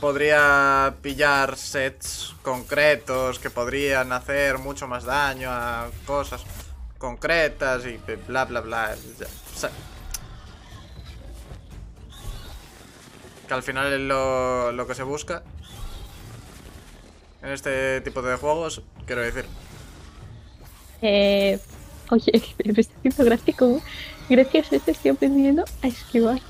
podría pillar sets concretos que podrían hacer mucho más daño a cosas concretas y bla bla bla. que al final es lo, lo que se busca en este tipo de juegos, quiero decir. Eh, oye, me está haciendo gráfico. Gracias a este estoy aprendiendo a esquivar.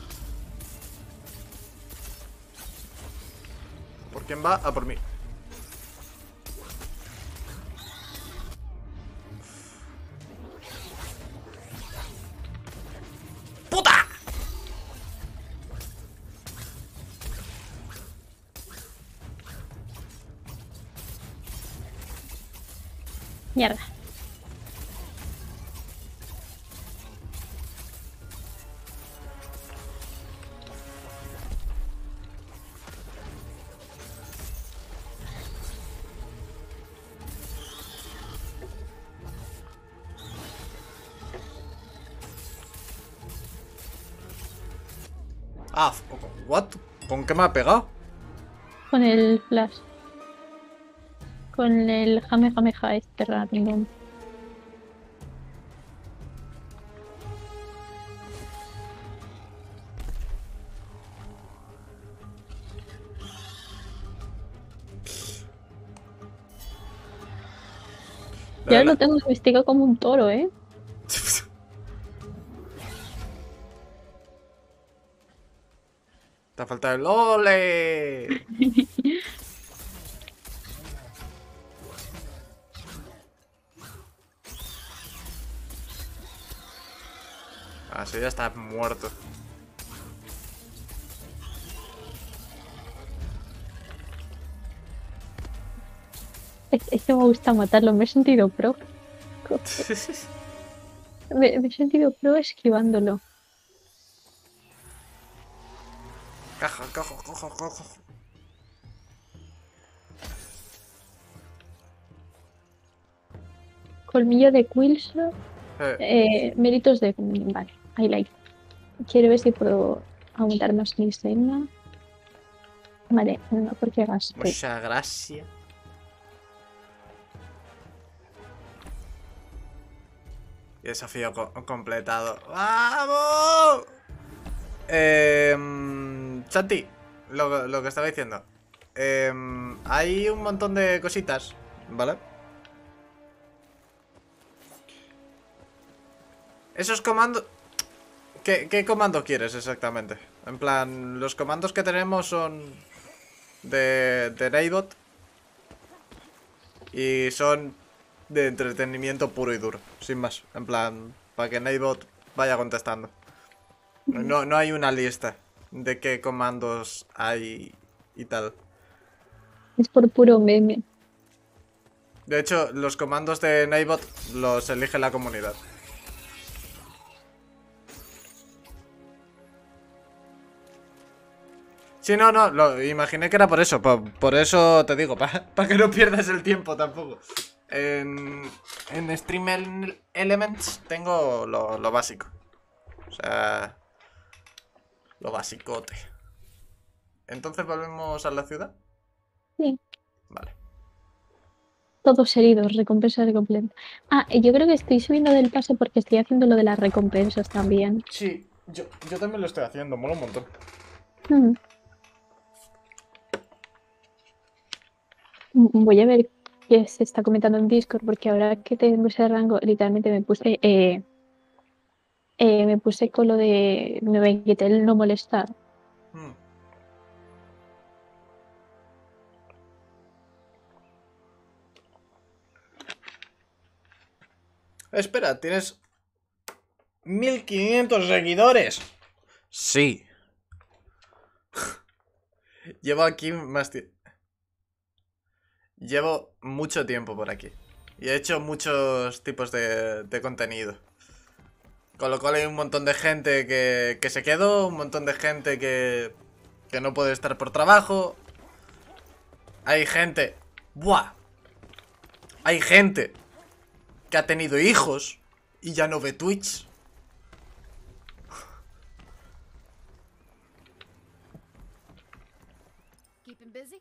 Quién va? A por mí. ¡Puta! Mierda. Ah, what? ¿Con qué me ha pegado? Con el flash. Con el Jame Jameja este random. Ya lo tengo investigado como un toro, ¿eh? Te ha faltado el ole. Así ya está muerto. Es, que me gusta matarlo, me he sentido pro. me, me he sentido pro esquivándolo. Caja, caja, caja, caja. Colmillo de Quilso. Eh, Eh, méritos de. Vale, highlight. Quiero ver si puedo aumentar más mi escena. Vale, no, porque gasto. muchas gracias. Y desafío co- completado. ¡Vamos! Eh, Santi, lo, lo que estaba diciendo. Eh, hay un montón de cositas, ¿vale? Esos comandos... ¿Qué, ¿Qué comando quieres exactamente? En plan, los comandos que tenemos son de, de Naibot y son de entretenimiento puro y duro, sin más. En plan, para que Naibot vaya contestando. No, no hay una lista de qué comandos hay y tal. Es por puro meme. De hecho, los comandos de Naibot los elige la comunidad. Sí, no, no, lo imaginé que era por eso. Por, por eso te digo, para que no pierdas el tiempo tampoco. En, en Stream El- Elements tengo lo, lo básico. O sea, lo basicote. Entonces volvemos a la ciudad. Sí. Vale. Todos heridos, recompensa de completa. Ah, y yo creo que estoy subiendo del paso porque estoy haciendo lo de las recompensas también. Sí, yo, yo también lo estoy haciendo, mola un montón. Mm. Mm, Voy a ver qué se está comentando en Discord porque ahora que tengo ese rango, literalmente me puse eh, eh, me puse con lo de me quité el no molestar. Mm. Espera, tienes 1500 seguidores. Sí. Llevo aquí más tiempo. Llevo mucho tiempo por aquí. Y he hecho muchos tipos de contenido. Con lo cual hay un montón de gente que, que se quedó, un montón de gente que, que no puede estar por trabajo. Hay gente... ¡Buah! Hay gente que ha tenido hijos y ya no ve Twitch.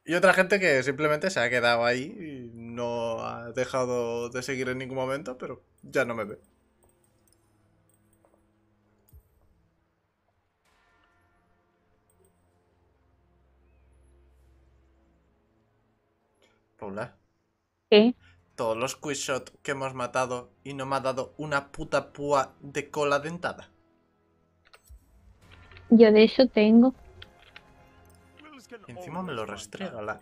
Y otra gente que simplemente se ha quedado ahí y no ha dejado de seguir en ningún momento, pero ya no me ve. Paula, ¿Qué? todos los quizshot que hemos matado y no me ha dado una puta púa de cola dentada. Yo de eso tengo. Y encima me lo restrega la...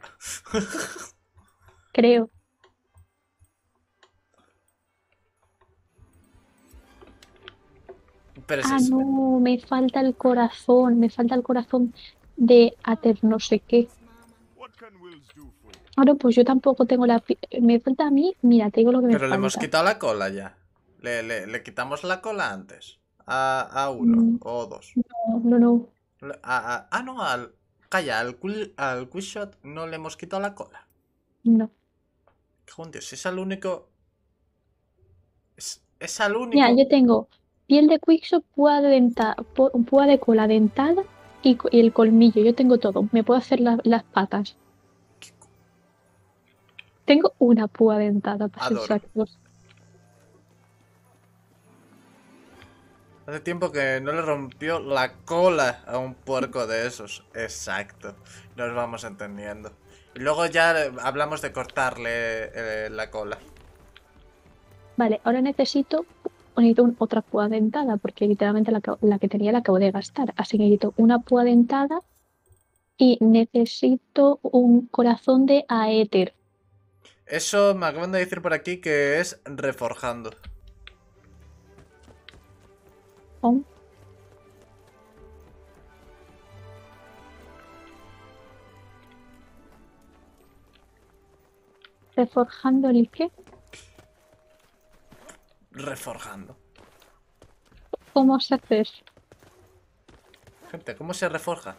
Creo. Pero es Ah, eso. no, me falta el corazón. Me falta el corazón de Ater no sé qué. Ahora, pues yo tampoco tengo la... pi- Me falta a mí... Mira, te digo lo que me Pero le falta. hemos quitado la cola ya. Le, le- le quitamos la cola antes. A, a uno Mm. o dos. No, no, no. Le- a- a- ah, no, al. Calla, al, quill- al Quizshot no le hemos quitado la cola. No. Joder, si es al único. Es, es al único. Mira, yo tengo piel de Quixo, púa de, denta- pu- púa de cola dentada y, co- y el colmillo. Yo tengo todo. Me puedo hacer la- las patas. Tengo una púa dentada, para ser exactos. Hace tiempo que no le rompió la cola a un puerco de esos. Exacto. Nos vamos entendiendo. Y luego ya eh, hablamos de cortarle eh, la cola. Vale, ahora necesito, necesito un- otra púa dentada, porque literalmente la, la que tenía la acabo de gastar. Así que necesito una púa dentada y necesito un corazón de Aether. Eso me acaban de decir por aquí que es reforjando. Oh, Reforjando el qué? Reforjando. ¿Cómo se hace eso? Gente, ¿cómo se reforja?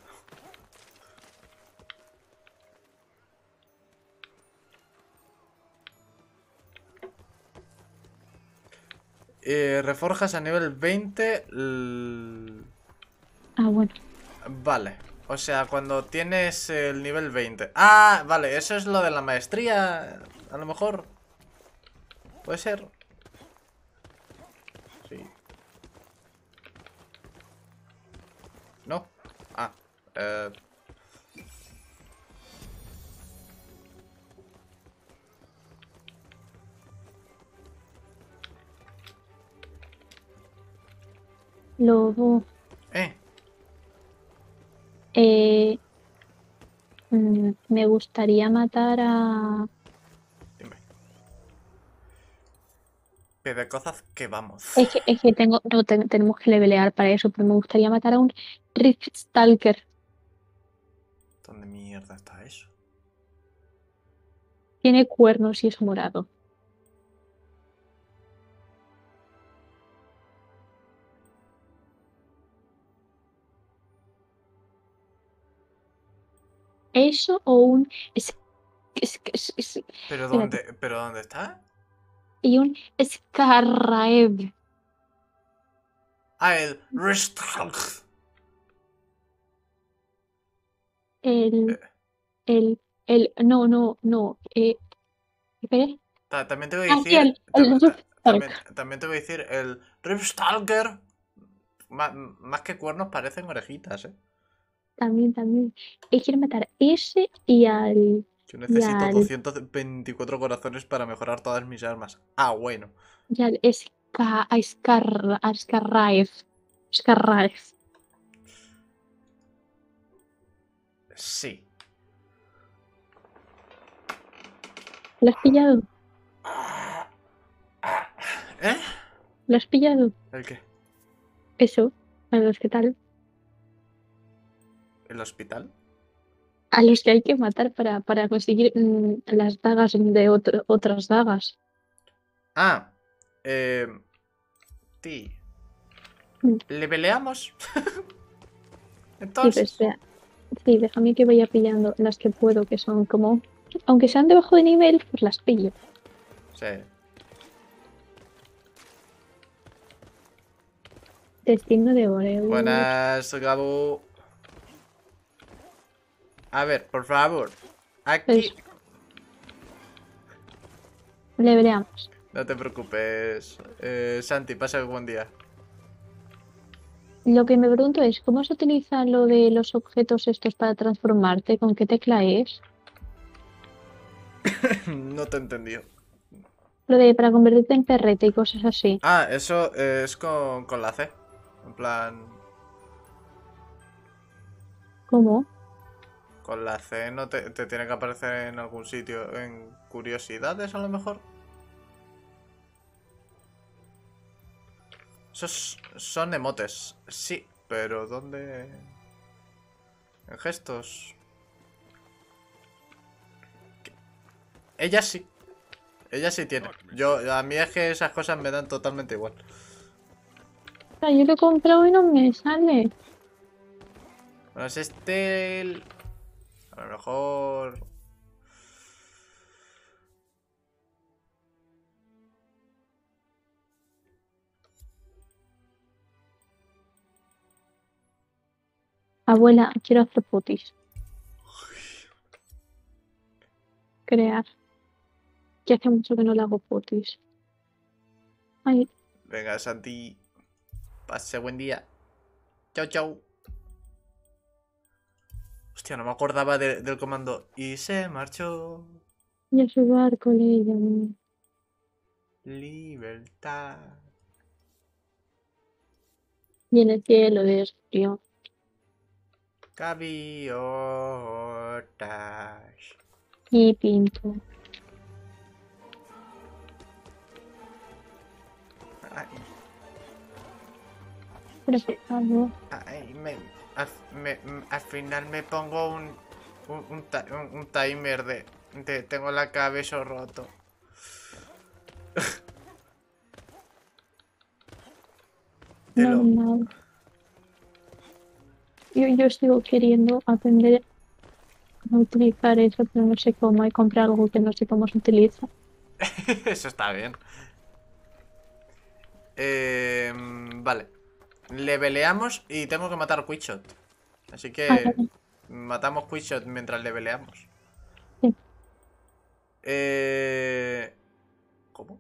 Eh, reforjas a nivel 20. l- Ah, bueno. Vale. O sea, cuando tienes el nivel 20. Ah, vale, eso es lo de la maestría. A lo mejor. Puede ser. Sí. No. Ah. Eh. Luego, Eh. eh, mm, me gustaría matar a... Dime. De cosas que vamos. Es que, es que tengo, no, ten- tenemos que levelear para eso, pero me gustaría matar a un Rift Stalker. ¿Dónde mierda está eso? Tiene cuernos y es morado. Eso o un... ¿Pero dónde, ¿pero dónde está? y un Scarraeb. Ah, el. El, Eh. el, el, no, no, no. Eh, espera. Ta- También te voy a Ah, decir. el- ta- el ta- Rift también, también te voy a decir el Ripstalker. Ma- más que cuernos parecen orejitas, eh. También, también. Y quiero matar ese y al... Yo necesito al- 224 corazones para mejorar todas mis armas. Ah, bueno. y al Ska, a Scar. Sí. ¿Lo has pillado? ¿Eh? ¿Lo has pillado? ¿El qué? Eso. A los que tal. ¿El hospital? A los que hay que matar para, para conseguir mm, las dagas de otro- otras dagas. Ah. Eh. Ti. Mm. ¿Le peleamos? Sí, pues, Entonces. espera. Sí, déjame que vaya pillando las que puedo, que son como. Aunque sean debajo de nivel, pues las pillo. Sí. Destino de Oreo. Buenas, Gabo. A ver, por favor. Aquí. Le veremos. No te preocupes. Eh, Santi, pasa un buen día. Lo que me pregunto es, ¿cómo se utiliza lo de los objetos estos para transformarte? ¿Con qué tecla es? no te he entendido. Lo de para convertirte en perrete y cosas así. Ah, eso eh, es con, con la C. En plan, ¿Cómo? Con la C no te, te tiene que aparecer en algún sitio. En curiosidades, a lo mejor. Esos son emotes. Sí, pero ¿dónde? En gestos. ¿Qué? Ella sí. Ella sí tiene. Yo, a mí es que esas cosas me dan totalmente igual. Yo lo he comprado y no me sale. Bueno, es este el... A lo mejor... Abuela, quiero hacer putis. Crear. Que hace mucho que no le hago putis. Ay, Venga, Santi. Pase buen día. Chao, chao. Hostia, no me acordaba de- del comando. Y se marchó. y a su barco le llamó. Libertad. Y en el cielo descrió. Gaviotas. Y pintó. Ay, Pero por favor. ay, me- al, me- m- al final me pongo un, un, un timer de, de tengo la cabeza roto. Lo- Normal. Yo, yo sigo queriendo aprender a utilizar eso, pero no sé cómo. He comprado algo que no sé cómo se utiliza. Eso está bien. Eh, vale. Leveleamos y tengo que matar a Quickshot. Así que Ah, matamos Quickshot mientras leveleamos. Sí. Eh, ¿Cómo?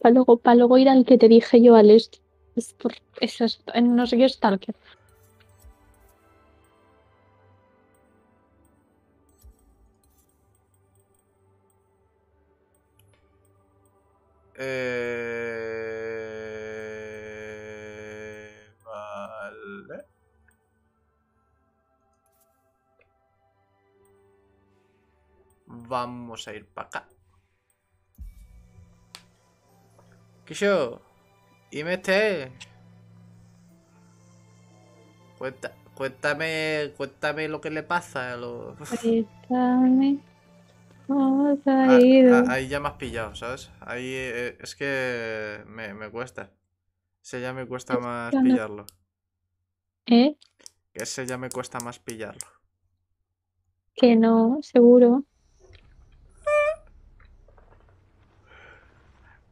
Para luego, para luego ir al que te dije yo, al es por, es- en no sé qué Stalker. Eh, vale. Vamos a ir para acá. Kisho, y mete. Cuenta, cuéntame, cuéntame lo que le pasa. a Lo... Cuéntame ha Ah, ido. ah, ahí ya me has pillado, ¿sabes? Ahí eh, es que me, me cuesta. Ese ya me cuesta más no. pillarlo. ¿Eh? Que ese ya me cuesta más pillarlo. Que no, seguro.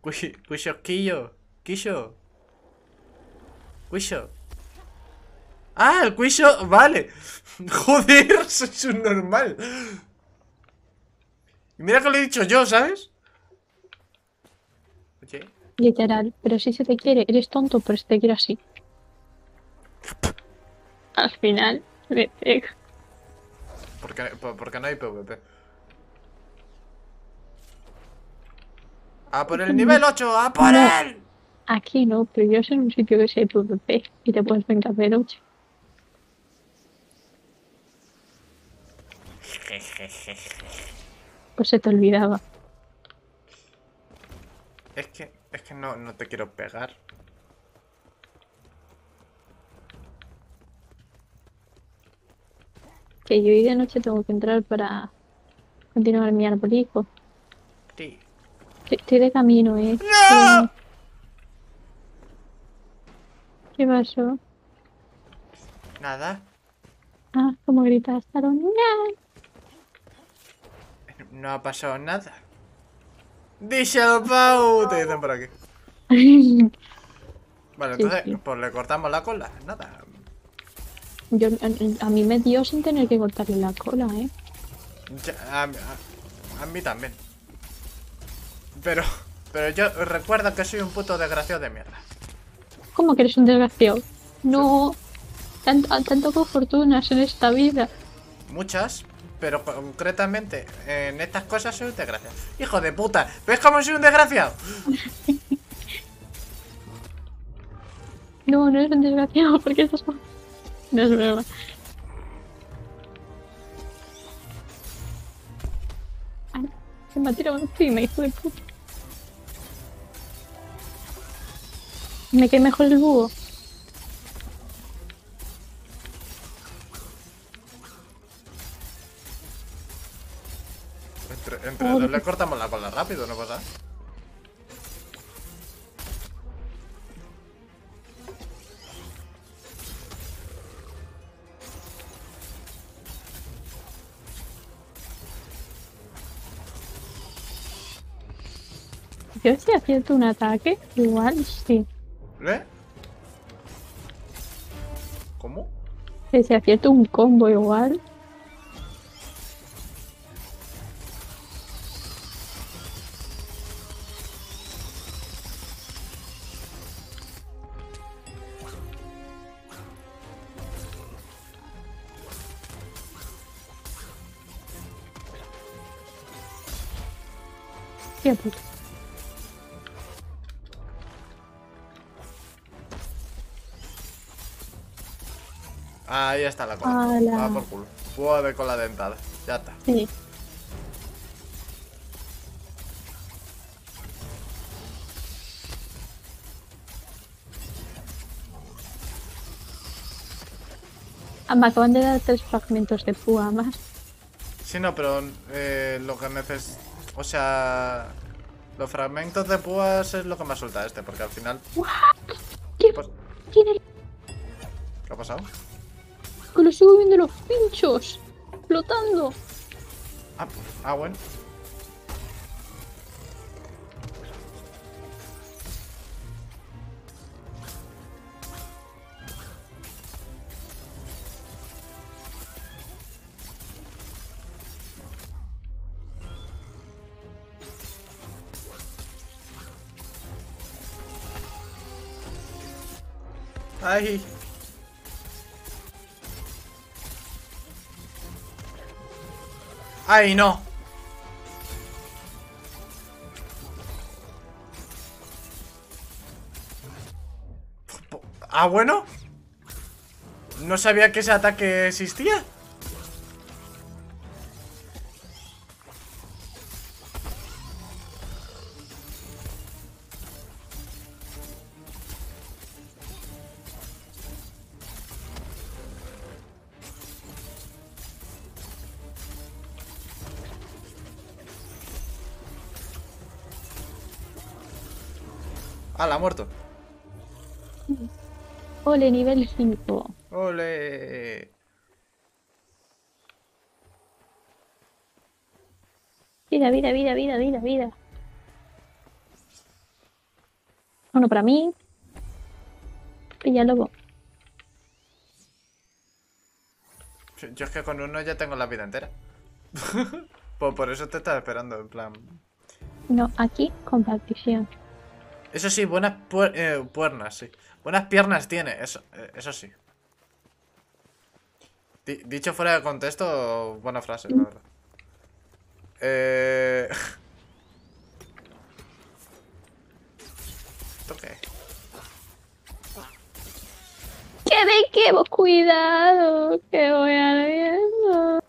Cuisho, Quillo, Quillo. Cuisho. Ah, el Cuisho, vale. Joder, soy un normal. Y mira que lo he dicho yo, ¿sabes? Oye, Literal. Pero si se te quiere, eres tonto, pero se te quiere así. Al final, me pega. ¿por qué, por, por qué no hay PvP? ¡A por el nivel 8! ¡A por No. él! Aquí no, pero yo soy en un sitio que sea PvP y te puedes vengar de noche. Pues se te olvidaba. Es que, es que no, no te quiero pegar. Que yo hoy de noche tengo que entrar para continuar mi arbolico. Sí. Estoy- Estoy de camino, eh. ¡No! ¿Qué pasó? Nada. Ah, como gritas, Aaron. ¡No! No ha pasado nada. Díselo, Pau. Te dicen por aquí. Sí, entonces, sí. pues le cortamos la cola. Nada. Yo, a, a mí me dio sin tener que cortarle la cola, ¿eh? Ya, a, a- a mí también. Pero, pero yo recuerdo que soy un puto desgraciado de mierda. ¿Cómo que eres un desgraciado? No. Tanto, tanto con fortunas en esta vida. Muchas, pero concretamente en estas cosas soy un desgraciado. Hijo de puta, ¿ves cómo soy un desgraciado? No, no eres un desgraciado porque estás... No es. Ay, se me ha tirado encima, hijo de puta. Me quedé mejor el búho. Entre, dos le cortamos la cola rápido, ¿no pasa? Yo si acierto un ataque, igual sí. ¿Eh? ¿Cómo? Que Si acierto un combo igual. Está la cola. Va por culo. Búho de cola dentada. Ya está. Sí. Ah, me acaban de dar tres fragmentos de púa más. Sí, no, pero eh, lo que neces... O sea... Los fragmentos de púas es lo que me suelta este, porque al final... ¿Qué? Pues, ¿Qué ha pasado? Que lo sigo viendo los pinchos flotando. Ah, ah, bueno. Ay. Ay, no. Ah, bueno. No sabía que ese ataque existía. Muerto. Ole, nivel 5. Ole. Vida, vida, vida, vida, vida, vida. Bueno, para mí. Pilla lobo. Yo es que con uno ya tengo la vida entera. Pues por eso te estaba esperando, en plan. No, aquí compactición. Eso sí, buenas puer- eh, puernas, sí. Buenas piernas tiene, eso, eh, eso sí. Di- dicho fuera de contexto, buena frase, la verdad. Eh... ¿Esto qué? ¡Que me quemo! ¡Cuidado! ¡Que voy ardiendo!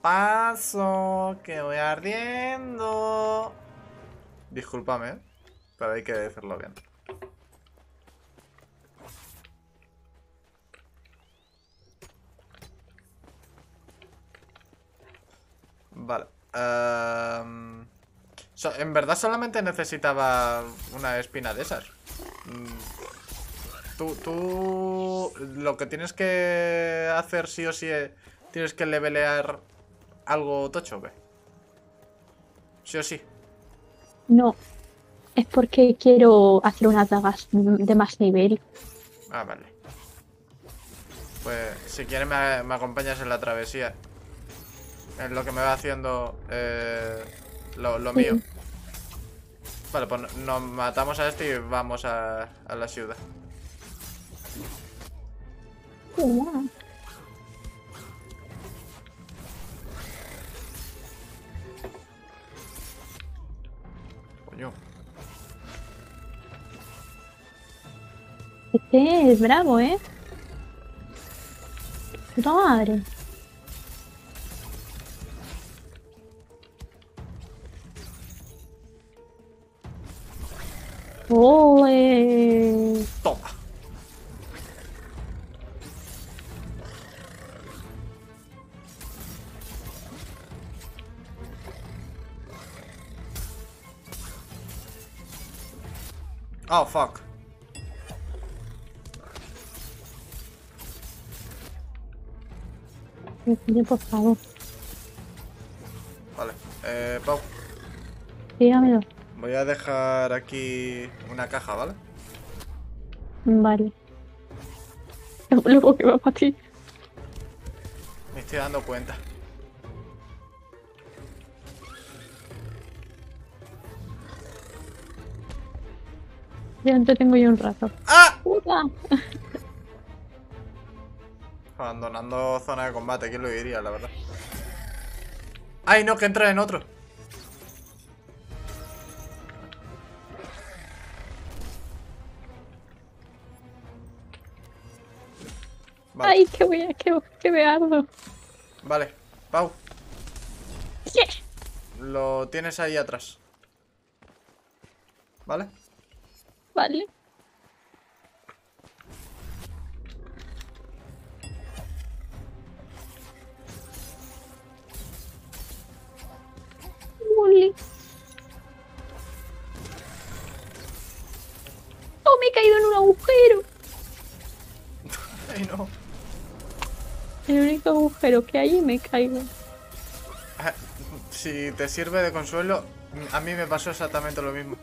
Paso, que voy ardiendo. Discúlpame, ¿eh? Pero hay que decirlo bien. Vale. so- en verdad solamente necesitaba una espina de esas. Mm, Tú, tú lo que tienes que hacer sí o sí es, tienes que levelear algo tocho, ¿ve? Sí o sí. No. Es porque quiero hacer unas dagas de más nivel. Ah, vale. Pues si quieres me, me acompañas en la travesía. En lo que me va haciendo eh, lo, lo Sí. mío. Vale, pues no- nos matamos a este y vamos a, a la ciudad. Coño. Este es bravo, ¿eh? Puta madre. ¡Ole! Toma. Oh, fuck. Por favor, Vale. Eh, Pau, dígamelo. voy a dejar aquí una caja, ¿vale? Vale. Luego que va para ti. Me estoy dando cuenta. Ya te tengo yo un rato. ¡Ah! ¡Puta! Abandonando zona de combate, ¿quién lo diría, la verdad? ¡Ay, no! Que entra en otro. Vale, ¡Ay, qué voy a, qué, qué me ardo! vale. Pau, Yeah. lo tienes ahí atrás. ¿Vale? Vale. ¡Oh, me he caído en un agujero! ¡Ay, no! El único agujero que hay y me caigo. Ah, Si te sirve de consuelo, a mí me pasó exactamente lo mismo.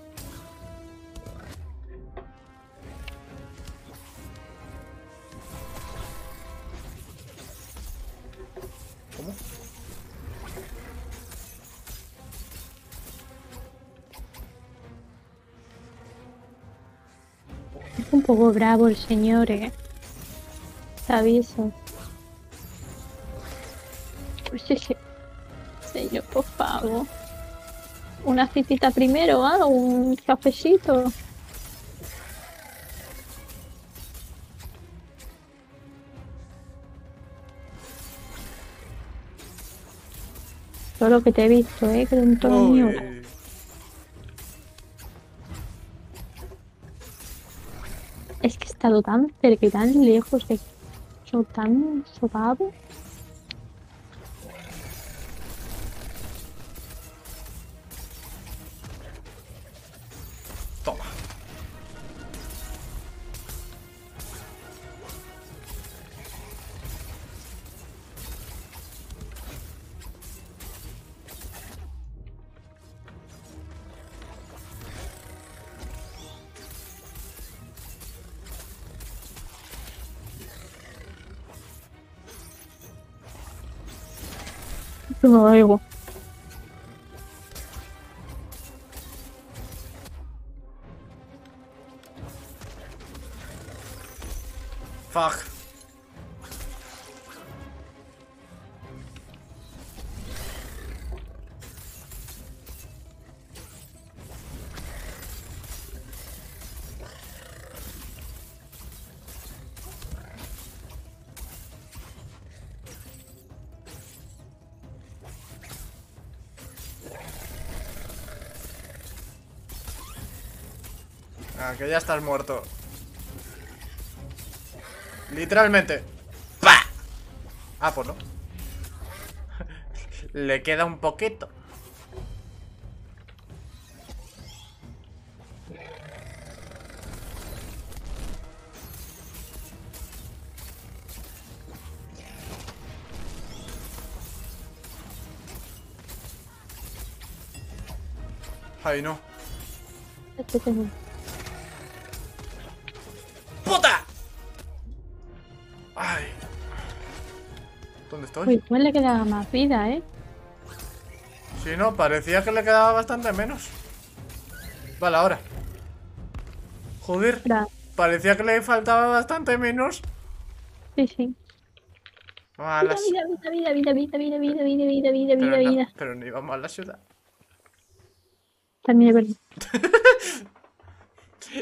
Un poco bravo el señor, ¿eh? Te aviso. Pues sí, sí. Señor, por favor. Una citita primero, ¿ah? Un cafecito. Todo lo que te he visto, ¿eh? Que dentro Uy. mío. Estado tan cerca y tan lejos de... Soy tan sobado. No lo digo. Fuck. Ah, que ya estás muerto. Literalmente. ¡Pah! Ah, pues no. Le queda un poquito. Ay, no. Uy, igual le quedaba más vida, ¿eh? Si no, parecía que le quedaba bastante menos. Vale, ahora. Joder, parecía que le faltaba bastante menos. Sí, sí. Vamos a Vida, vida, vida, vida, vida, vida, vida, vida, vida, vida, pero, vida, no, vida. pero no íbamos a la ciudad. También es verdad.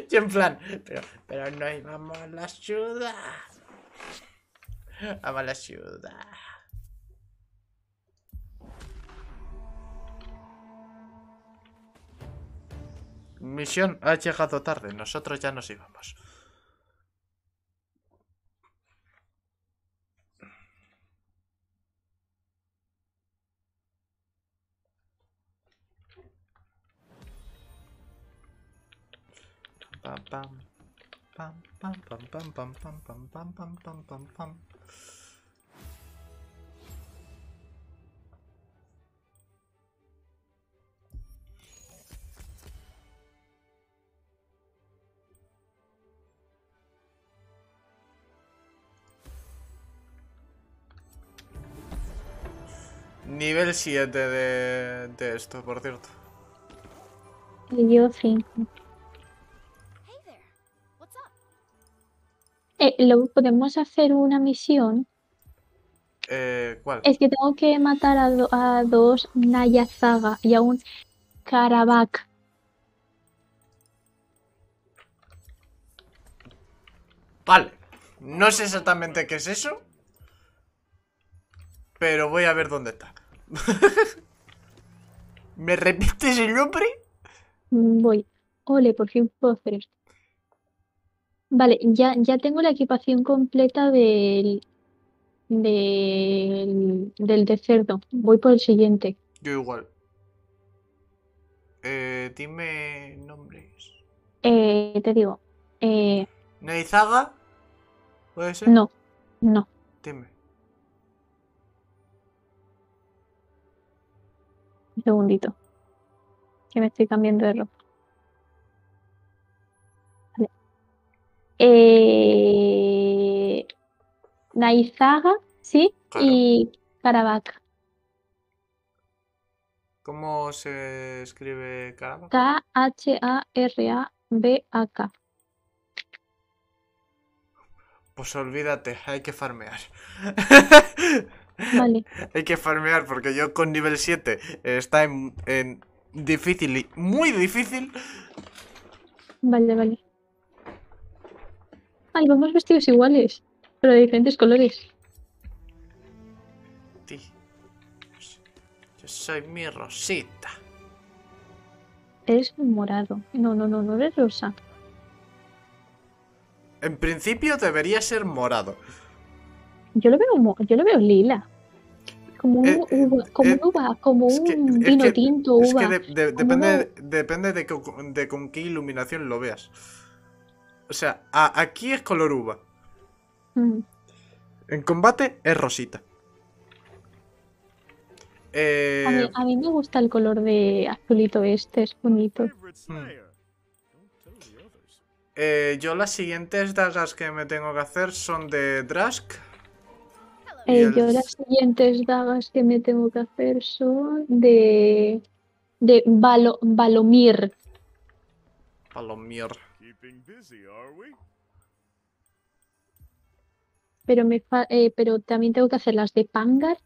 Y en plan, pero, pero no íbamos a la ciudad. Vamos a la ciudad. Misión ha llegado tarde, nosotros ya nos íbamos. Pam pam pam pam pam pam pam pam pam pam pam pam pam Nivel 7 de, de esto, por cierto. Y yo cinco. Hey there. What's up? Eh, lo podemos hacer una misión. Eh, ¿Cuál? Es que tengo que matar a, do- a dos Nayazaga y a un Karabak. Vale. No sé exactamente qué es eso. Pero voy a ver dónde está. ¿Me repites el nombre? Voy. Ole, por fin puedo hacer esto. Vale, ya, ya tengo la equipación completa del, del, del de cerdo. Voy por el siguiente. Yo igual. Eh, dime nombres. Eh, te digo. Eh, ¿Neizaga? ¿Puede ser? no, no. Dime. Un segundito. Que me estoy cambiando de ropa. Vale. Eh, Naizaga, sí, Claro. y Karabak. ¿Cómo se escribe Caraba? K-H-A-R-A-B-A-K. Pues olvídate, hay que farmear. Vale, hay que farmear porque yo con nivel 7 está en, en difícil y muy difícil. vale, vale. Ay, vamos vestidos iguales, pero de diferentes colores. Ti. Yo soy mi Rosita. Eres morado. No, no, no, no eres rosa. En principio debería ser morado. Yo lo veo, yo lo veo lila. Como un Eh, uva, como eh, un uva, como es que- un es vino que- tinto, Es uva. que de- de- como depende, depende de, co- de con qué iluminación lo veas. O sea, a- aquí es color uva. Mm, En combate es rosita. Eh, A mí, a mí me gusta el color de azulito este, es bonito. Eh, yo las siguientes dagas que me tengo que hacer son de Drask. Eh, el- yo las siguientes dagas que me tengo que hacer son de de Balo- Balomir. We? Pero me fa- eh, pero también tengo que hacer las de Pangar.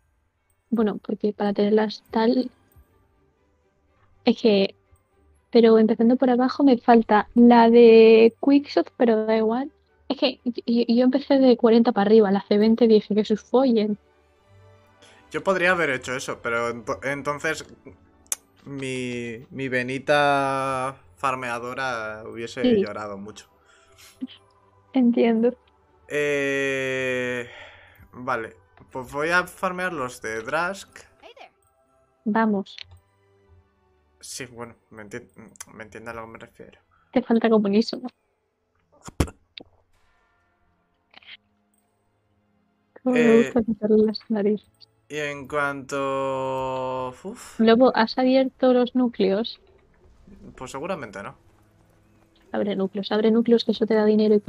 Bueno, porque para tenerlas tal es que pero empezando por abajo me falta la de Quickshot, pero da igual. Es que yo, yo empecé de 40 para arriba, la C20 dije que sus follen. Yo podría haber hecho eso, pero ento- entonces mi, mi venita farmeadora hubiese Sí. llorado mucho. Entiendo. Eh, vale, pues voy a farmear los de Drask. Vamos, Sí, bueno, me, enti- me entiende a lo que me refiero. te falta comunismo. Me Eh, gusta quitarle las narices. Y en cuanto... Uf, Lobo, ¿has abierto los núcleos? pues seguramente no. Abre núcleos, abre núcleos que eso te da dinero y